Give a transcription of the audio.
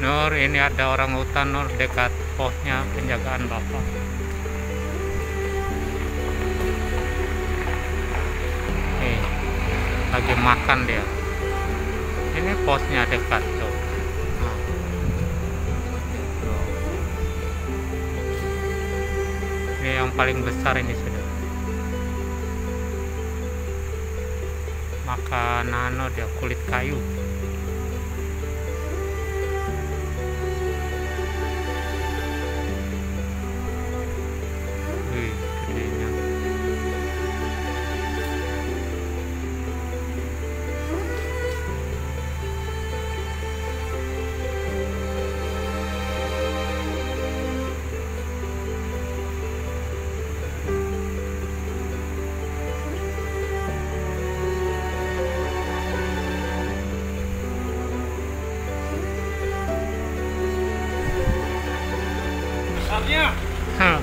Nur ini ada orang hutan Nur dekat posnya penjagaan Bapak. Nih lagi makan dia. Ini posnya dekat tuh Nah. Ini yang paling besar ini sudah. Makan nano dia kulit kayu 看看